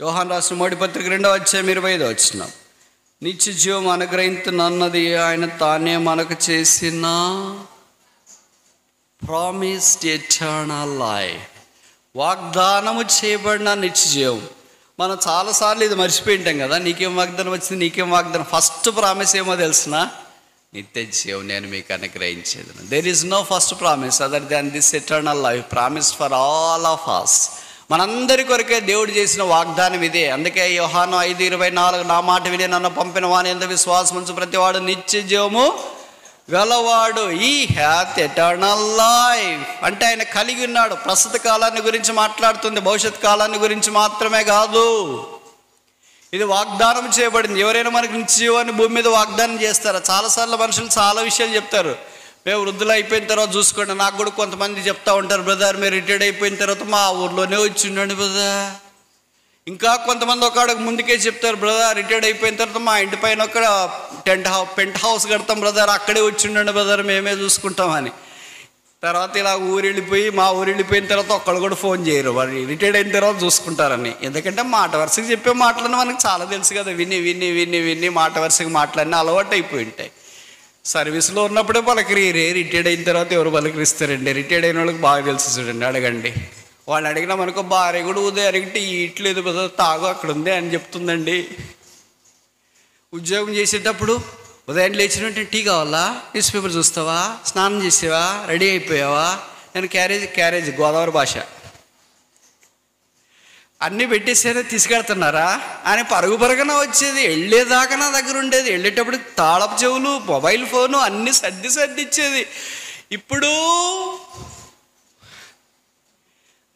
యోహాన్ రాసిన మోడి పత్రిక రెండవ అధ్యాయం ఇరవై ఐదవ వచ్చినాం నిత్యజీవం అనుగ్రహించనున్నది ఆయన తానే మనకు చేసిన ప్రామిస్డ్ ఎటర్నల్ లైఫ్ వాగ్దానము చేయబడిన నిత్యజీవం మనం చాలాసార్లు ఇది మర్చిపోయింటాం కదా నీకేం వాగ్దానం వచ్చింది నీకేం వాగ్దానం? ఫస్ట్ ప్రామిస్ ఏమో తెలిసిన? నిత్య జీవం నేను మీకు అనుగ్రహించేది there is no first promise other than this eternal life promise for all of us మనందరి కొరకే దేవుడు చేసిన వాగ్దానం ఇదే. అందుకే యోహాను ఐదు ఇరవై నాలుగు నా మాట విని నన్ను పంపిన వాని ఎంత విశ్వాసం ఉంచు. ప్రతివాడు నిత్య జీవము గలవాడు. ఈ హ్యాత్ ఎటర్నల్ లైఫ్. అంటే ఆయన కలిగి ఉన్నాడు. ప్రస్తుత కాలాన్ని గురించి మాట్లాడుతుంది. భవిష్యత్ కాలాన్ని గురించి మాత్రమే కాదు. ఇది వాగ్దానం చేయబడింది. ఎవరైనా మనకి నిత్యజీవాన్ని భూమి మీద వాగ్దానం చేస్తారా? చాలాసార్లు మనుషులు చాలా విషయాలు చెప్తారు. మేము వృద్ధులు అయిపోయిన తర్వాత చూసుకోండి. నాకు కూడా కొంతమంది చెప్తా ఉంటారు బ్రదర్ మీరు రిటైర్డ్ అయిపోయిన తర్వాత మా ఊర్లోనే వచ్చి ఉండండి బ్రదర్. ఇంకా కొంతమంది ఒక అడుగు ముందుకే చెప్తారు బ్రదర్ రిటైర్డ్ అయిపోయిన తర్వాత మా ఇంటి పైన ఒక టెంట్ హౌస్ పెంట్ హౌస్ కడతాం బ్రదర్. అక్కడే వచ్చి ఉండండి బ్రదర్. మేమే చూసుకుంటామని తర్వాత ఇలా ఊరు వెళ్ళిపోయి మా ఊరు వెళ్ళిపోయిన తర్వాత ఒక్కళ్ళు కూడా ఫోన్ చేయరు. మరి రిటైర్డ్ అయిన తర్వాత చూసుకుంటారని. ఎందుకంటే మాట వరుసకి చెప్పే మాటలన్నీ మనకు చాలా తెలుసు కదా. విని విని విని విని మాట వరుసకి మాటలన్నీ అలవాటు అయిపోయి ఉంటాయి. సర్వీస్లో ఉన్నప్పుడే పలకరియరే. రిటైర్డ్ అయిన తర్వాత ఎవరు పలకరిస్తారండి? రిటైర్డ్ అయిన వాళ్ళకి బాగా తెలుసు చూడండి అడగండి. వాళ్ళు అడిగినా మనకు భార్య కూడా ఉదయం అడిగితే ఇట్లేదు కదా తాగు అక్కడ ఉంది అని చెప్తుందండి. ఉద్యోగం చేసేటప్పుడు ఉదయం లేచినట్టు టీ కావాలా? న్యూస్ పేపర్ చూస్తావా? స్నానం చేసేవా? రెడీ అయిపోయావా? నేను క్యారేజ్ క్యారేజ్ గోదావరి భాష. అన్నీ పెట్టేసారా తీసుకెళ్తున్నారా? అని పరుగు పరుగున వచ్చేది. వెళ్ళేదాకా నా దగ్గర ఉండేది. వెళ్ళేటప్పుడు తాళపు చెవులు మొబైల్ ఫోను అన్నీ సర్ది సర్దిచ్చేది. ఇప్పుడు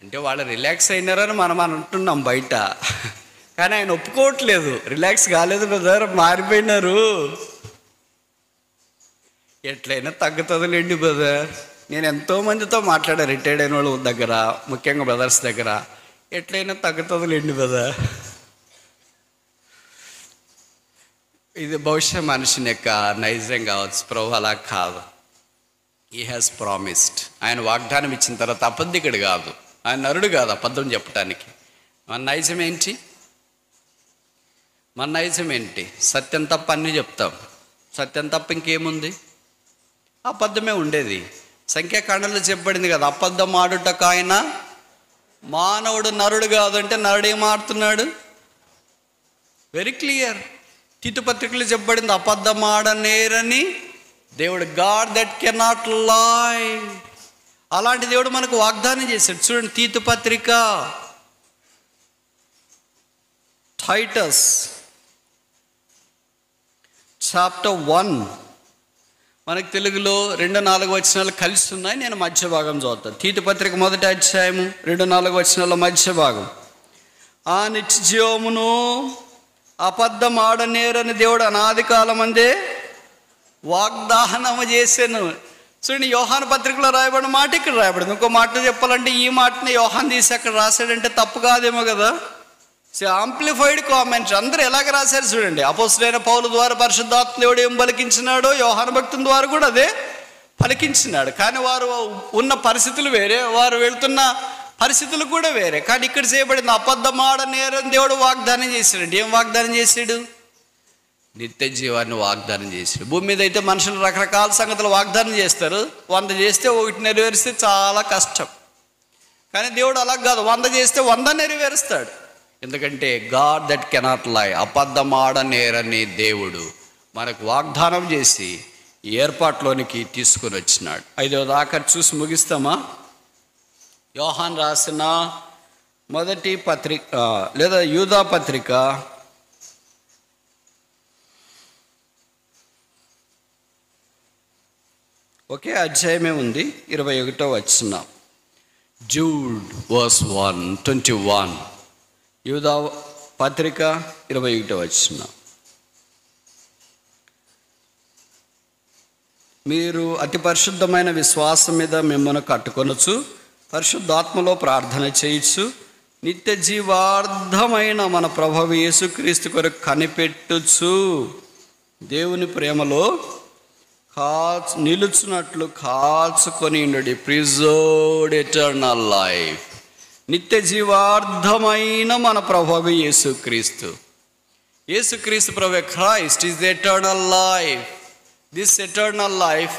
అంటే వాళ్ళు రిలాక్స్ అయినారని మనం అని అంటున్నాం బయట. కానీ ఆయన ఒప్పుకోవట్లేదు. రిలాక్స్ కాలేదు బ్రదర్. మారిపోయినారు. ఎట్లయినా తగ్గుతుందిలేండి బ్రదర్. నేను ఎంతోమందితో మాట్లాడా రిటైర్డ్ అయిన వాళ్ళ దగ్గర ముఖ్యంగా బ్రదర్స్ దగ్గర. ఎట్లయినా తగ్గుతుందిలేండి కదా ఇది బహుశా మనిషిని యొక్క నైజం కావచ్చు ప్రభు అలా కాదు. ఈ హ్యాస్ ప్రామిస్డ్ ఆయన వాగ్దానం ఇచ్చిన తర్వాత అబద్ధికుడు కాదు. ఆయన నరుడు కాదు అబద్ధం చెప్పడానికి మన నైజం ఏంటి? మన నైజం ఏంటి? సత్యం తప్ప అన్నీ చెప్తాం. సత్యం తప్ప ఇంకేముంది? అబద్ధమే ఉండేది. సంఖ్యాకాండంలో చెప్పబడింది కదా అబద్ధం ఆడుటకు ఆయన మానవుడు నరుడు కాదంటే నరుడే నరుడు వెరీ క్లియర్ పత్రికలు చెప్పబడింది అబద్ధమాడ నేరని దేవుడు గాడ్ దట్ కెనాట్ లాయ్ అలాంటి దేవుడు మనకు వాగ్దానం చేశాడు. చూడండి తీతు పత్రిక టైటస్ చాప్టర్ వన్ మనకు తెలుగులో రెండు నాలుగు వచనాలు కలిసి ఉన్నాయి నేను మధ్య భాగం చదువుతాను తీతి పత్రిక మొదటి అధ్యాయము రెండు నాలుగు వచనాల మధ్య భాగం. ఆ నిత్య జీవమును అబద్ధం ఆడనేరని దేవుడు అనాది కాలమందే వాగ్దానము చేశాను. చూడండి యోహాన్ పత్రికలో రాయబడిన మాట ఇక్కడ రాయబడింది. ఇంకో మాట చెప్పాలంటే ఈ మాటని యోహాన్ తీసి అక్కడ రాశాడంటే తప్పు కాదేమో కదా. ఆంప్లిఫైడ్ కామెంట్స్ అందరూ ఎలాగ రాశారు చూడండి. అపోసులైన పౌల ద్వారా పరిశుద్ధాత్మ దేవుడు ఏం పలికించినాడో యోహాన్ భక్తుని ద్వారా కూడా అదే పలికించినాడు. కానీ వారు ఉన్న పరిస్థితులు వేరే వారు వెళ్తున్న పరిస్థితులు కూడా వేరే. కానీ ఇక్కడ చేయబడింది అబద్ధమాడ నేరం దేవుడు వాగ్దానం చేశాడు ఏం వాగ్దానం చేశాడు? నిత్య జీవాన్ని వాగ్దానం చేశాడు. భూమి మీద అయితే మనుషులు రకరకాల సంగతులు వాగ్దానం చేస్తారు. వంద చేస్తే ఒకటి నెరవేరిస్తే చాలా కష్టం. కానీ దేవుడు అలా కాదు. వంద చేస్తే వంద నెరవేరుస్తాడు. ఎందుకంటే గాడ్ దట్ కెనాట్ లై అబద్ధమాడ నేరని దేవుడు మనకు వాగ్దానం చేసి ఏర్పాట్లోనికి తీసుకొని వచ్చినాడు. ఐదో దాకా చూసి ముగిస్తామా? యోహాన్ రాసిన మొదటి పత్రిక లేదా యూదా పత్రిక ఒకే అధ్యాయమే ఉంది ఇరవై ఒకటో వచ్చిన Jude verse one twenty one. యూదా పత్రిక ఇరవై ఒకటి వచ్చిన మీరు అతి పరిశుద్ధమైన విశ్వాసం మీద మిమ్మల్ని కట్టుకొనొచ్చు పరిశుద్ధాత్మలో ప్రార్థన చేయొచ్చు నిత్య జీవార్థమైన మన ప్రభు యేసుక్రీస్తు కొరకు కనిపెట్టుచు. దేవుని ప్రేమలో కాచు నిలుచున్నట్లు కాచుకొని ఉండడి ఎటర్నల్ లైఫ్. నిత్య జీవార్థమైన మన ప్రభు యేసుక్రీస్తు. యేసుక్రీస్తు ప్రభు Christ is the eternal life. This eternal life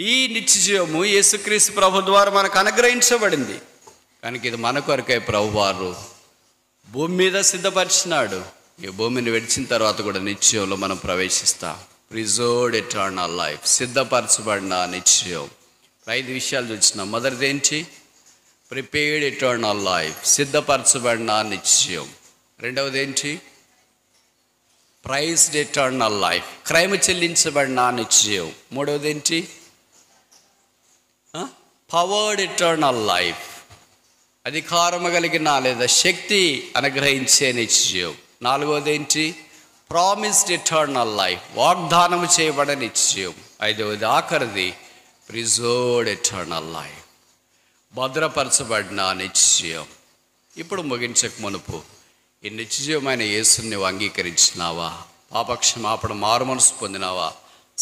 ఈ నిత్య జీవము యేసుక్రీస్తు ప్రభు ద్వారా మనకు అనుగ్రహించబడింది. కనుక ఇది మన కొరకే ప్రభు వారు భూమి మీద సిద్ధపరిచినాడు. ఈ భూమిని విడిచిన తర్వాత కూడా నిత్యంలో మనం ప్రవేశిస్తాం. Prepared eternal life. సిద్ధపరచబడిన నిత్యం ఐదు విషయాలు చూసినాం మొదటిది ఏంటి? ప్రిపేర్డ్ ఎటర్నల్ లైఫ్ సిద్ధపరచబడిన నిశ్చయం రెండవది ఏంటి ప్రైజ్డ్ ఎటర్నల్ లైఫ్ క్రైమ్ చెల్లించబడిన నిశ్చయం మూడవది ఏంటి పవర్డ్ ఎటర్నల్ లైఫ్ అధికారము కలిగిన లేదా శక్తి అనుగ్రహించే నిశ్చయం నాలుగవది ఏంటి ప్రామిస్డ్ ఎటర్నల్ లైఫ్ వాగ్దానం చేయబడిన నిశ్చయం ఐదవది ఆఖరిది ప్రిజర్వ్డ్ ఎటర్నల్ లైఫ్ భద్రపరచబడిన నిత్యజీవం. ఇప్పుడు ముగించక మునుపు ఈ నిత్యజీవమైన యేసుని నువ్వు అంగీకరించినావా? పాపక్షమాపణ మారు మనసు పొందినావా?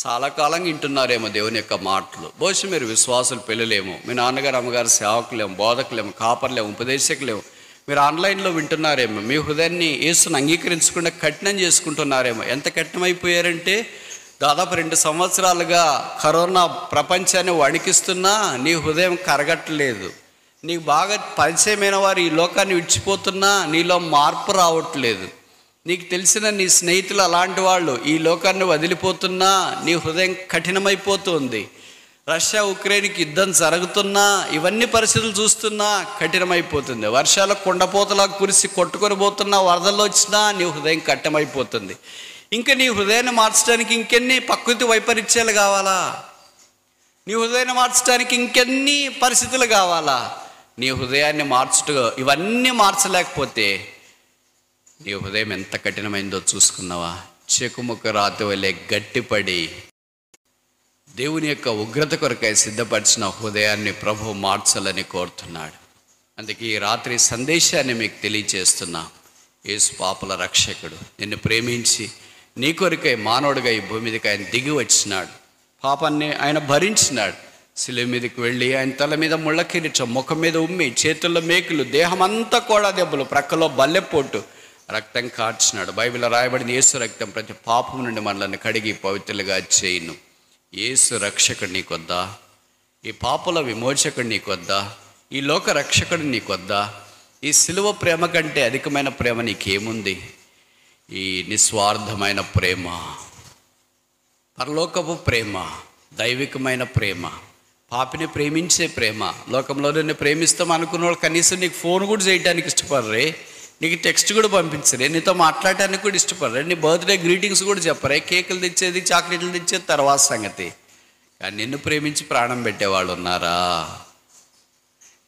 చాలా కాలంగా వింటున్నారేమో దేవుని యొక్క మాటలు. బహుశా మీరు విశ్వాసులు పెళ్ళలేము మీ నాన్నగారు అమ్మగారు సేవకులేము బోధకులేము కాపర్లేము ఉపదేశకులేము మీరు ఆన్లైన్లో వింటున్నారేమో మీ హృదయాన్ని యేసును అంగీకరించకుండా కఠినం చేసుకుంటున్నారేమో. ఎంత కఠినమైపోయారంటే దాదాపు రెండు సంవత్సరాలుగా కరోనా ప్రపంచాన్ని వణికిస్తున్నా నీ హృదయం కరగట్లేదు. నీకు బాగా పరిచయమైన వారు ఈ లోకాన్ని విడిచిపోతున్నా నీలో మార్పు రావట్లేదు. నీకు తెలిసిన నీ స్నేహితులు అలాంటి వాళ్ళు ఈ లోకాన్ని వదిలిపోతున్నా నీ హృదయం కఠినమైపోతుంది. రష్యా ఉక్రెయిన్కి యుద్ధం జరుగుతున్నా ఇవన్నీ పరిస్థితులు చూస్తున్నా కఠినమైపోతుంది. వర్షాలు కుండపోతలా కురిసి కొట్టుకొని పోతున్నా వరదల్లో వచ్చినా నీ హృదయం కఠినమైపోతుంది ఇంకా నీ హృదయాన్ని మార్చడానికి ఇంకెన్ని ప్రకృతి వైపరీత్యాలు కావాలా? నీ హృదయాన్ని మార్చడానికి ఇంకెన్ని పరిస్థితులు కావాలా? నీ హృదయాన్ని మార్చుట ఇవన్నీ మార్చలేకపోతే నీ హృదయం ఎంత కఠినమైందో చూసుకున్నావా? చెకుముక రాతి వలె గట్టిపడి దేవుని యొక్క ఉగ్రత కొరకై సిద్ధపరిచిన హృదయాన్ని ప్రభు మార్చాలని కోరుతున్నాడు. అందుకే ఈ రాత్రి సందేశాన్ని మీకు తెలియచేస్తున్నా. యేసు పాపల రక్షకుడు. నిన్ను ప్రేమించి నీ కొరకై మానవుడిగా ఈ భూమి మీదకి ఆయన దిగి వచ్చినాడు. పాపాన్ని ఆయన భరించినాడు. శిలువ మీదకి వెళ్ళి ఆయన తల మీద ముళ్ళ కిరీటం ముఖం మీద ఉమ్మి చేతుల్లో మేకులు దేహం అంతా కూడా దెబ్బలు ప్రక్కలో బల్లెపోటు రక్తం కార్చినాడు. బైబిల్లో రాయబడిన యేసు రక్తం ప్రతి పాపం నుండి మనల్ని కడిగి పవిత్రులుగా చేయును. యేసు రక్షకుడు నీకొద్దా ఈ పాపుల విమోచకుడు నీకొద్దా ఈ లోక రక్షకుడు నీకొద్దా ఈ సిలువ ప్రేమ కంటే అధికమైన ప్రేమ నీకేముంది? ఈ నిస్వార్థమైన ప్రేమ పరలోకపు ప్రేమ దైవికమైన ప్రేమ పాపిని ప్రేమించే ప్రేమ లోకంలో నిన్ను ప్రేమిస్తాం అనుకున్న వాళ్ళు కనీసం నీకు ఫోన్ కూడా చేయడానికి ఇష్టపడరే నీకు టెక్స్ట్ కూడా పంపించరే నీతో మాట్లాడటానికి కూడా ఇష్టపడరే నీ బర్త్డే గ్రీటింగ్స్ కూడా చెప్పరే కేకులు తెచ్చేది చాక్లెట్లు తెచ్చేది తర్వాత సంగతి. కానీ నిన్ను ప్రేమించి ప్రాణం పెట్టేవాళ్ళు ఉన్నారా?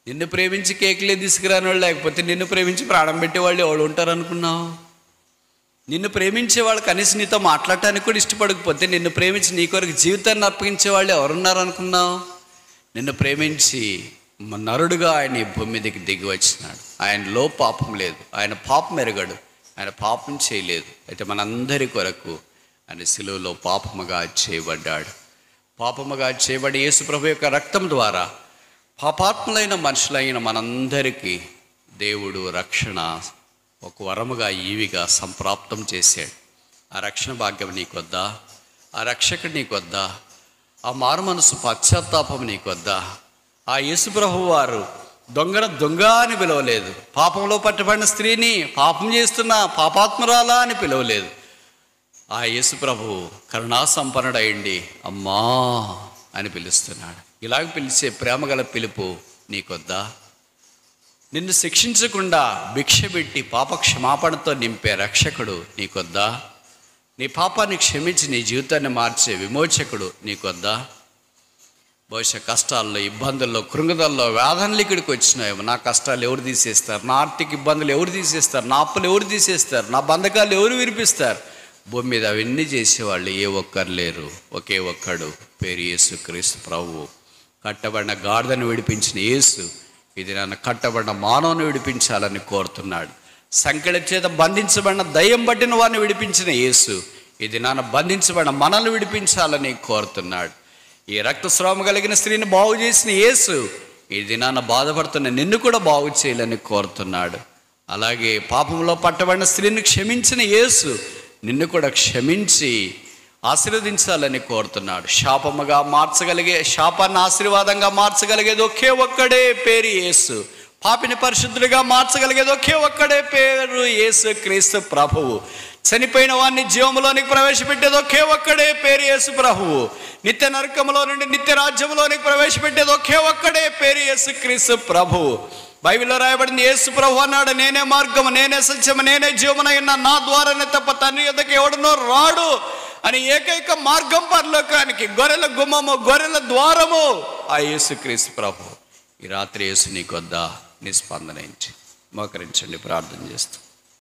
నిన్ను ప్రేమించి కేకులే తీసుకురాని వాళ్ళు లేకపోతే నిన్ను ప్రేమించి ప్రాణం పెట్టేవాళ్ళు ఎవరు ఉంటారు అనుకున్నావు నిన్ను ప్రేమించే వాళ్ళు కనీసం నీతో మాట్లాడటానికి కూడా ఇష్టపడకపోతే నిన్ను ప్రేమించి నీ కొరకు జీవితాన్ని అప్పగించే వాళ్ళు ఎవరున్నారు అనుకున్నావు నిన్ను ప్రేమించి నరుడుగా ఆయన ఈ భూమి మీదకి దిగి వచ్చినాడు. ఆయనలో పాపం లేదు. ఆయన పాపం ఎరగడు. ఆయన పాపం చేయలేదు. అయితే మనందరి కొరకు ఆయన సిలువలో పాపముగా చేయబడ్డాడు. పాపముగా చేయబడి యేసుప్రభు యొక్క రక్తం ద్వారా పాపాత్ములైన మనుషులైన మనందరికీ దేవుడు రక్షణ ఒక వరముగా ఈవిగా సంప్రాప్తం చేశాడు. ఆ రక్షణ భాగ్యం నీకొద్దా? ఆ రక్షకుడు నీకొద్దా? ఆ మారు మనసు పశ్చాత్తాపం నీకొద్దా? ఆ యేసుప్రభు వారు దొంగన దొంగ అని పిలవలేదు. పాపంలో పట్టబడిన స్త్రీని పాపం చేస్తున్న పాపాత్మరాలా అని పిలవలేదు. ఆ యేసుప్రభు కరుణాసంపన్నుడయండి అమ్మా అని పిలుస్తున్నాడు. ఇలాగ పిలిచే ప్రేమగల పిలుపు నీకొద్దా? నిన్ను శిక్షించకుండా భిక్ష పెట్టి పాప క్షమాపణతో నింపే రక్షకుడు నీకొద్దా? నీ పాపాన్ని క్షమించి నీ జీవితాన్ని మార్చే విమోచకుడు నీకొద్దా? బహుశా కష్టాల్లో ఇబ్బందుల్లో కృంగదల్లో వేదనలు ఇక్కడికి వచ్చినాయేమో. నా కష్టాలు ఎవరు తీసేస్తారు? నా ఆర్థిక ఇబ్బందులు ఎవరు తీసేస్తారు? నా అప్పులు ఎవరు తీసేస్తారు? నా బంధకాలు ఎవరు విరిపిస్తారు? భూమి మీద అవన్నీ చేసేవాళ్ళు ఏ ఒక్కరు లేరు. ఒకే ఒక్కడు పేరు యేసు క్రీస్తు ప్రభువు కట్టబడిన గాడిదను విడిపించిన యేసు ఇది నన్ను కట్టబడిన మానవుని విడిపించాలని కోరుతున్నాడు. సంకట చేత బంధించబడిన దయ్యం పట్టిన వారిని విడిపించిన యేసు ఇది నాన్న బంధించబడిన మనల్ని విడిపించాలని కోరుతున్నాడు. ఈ రక్తస్రావం కలిగిన స్త్రీని బాగు చేసిన యేసు ఇది నాన్న బాధపడుతున్న నిన్ను కూడా బాగు చేయాలని కోరుతున్నాడు. అలాగే పాపంలో పట్టబడిన స్త్రీని క్షమించిన యేసు నిన్ను కూడా క్షమించి ఆశీర్వదించాలని కోరుతున్నాడు. శాపముగా మార్చగలిగే శాపాన్ని ఆశీర్వాదంగా మార్చగలిగేది ఒకే ఒక్కడే పేరు యేసు. పాపిని పరిశుద్ధుడిగా మార్చగలిగేది ఒకే ఒక్కడే పేరు యేసు క్రీస్తు ప్రభువు. చనిపోయిన వాడిని జీవములోనికి ప్రవేశపెట్టేది ఒకే ఒక్కడే పేరు యేసు ప్రభువు. నిత్య నరకములో నుండి నిత్య రాజ్యంలోనికి ప్రవేశపెట్టేది ఒకే ఒక్కడే పేరు యేసు క్రీస్తు ప్రభువు. బైబిల్లో రాయబడింది యేసు ప్రభు అన్నాడు నేనే మార్గము నేనే సత్యము నేనే జీవనైనా నా ద్వారానే తప్ప తండ్రి ఎదకి ఎవడనో రాడు. అని ఏకైక మార్గం పరలోకానికి గొర్రెల గుమ్మము గొర్రెల ద్వారము ఆ యేసుక్రీస్తు ప్రభు. ఈ రాత్రి యేసు నిస్పందన నిస్పందనించి మోకరించండి ప్రార్థన చేస్తూ.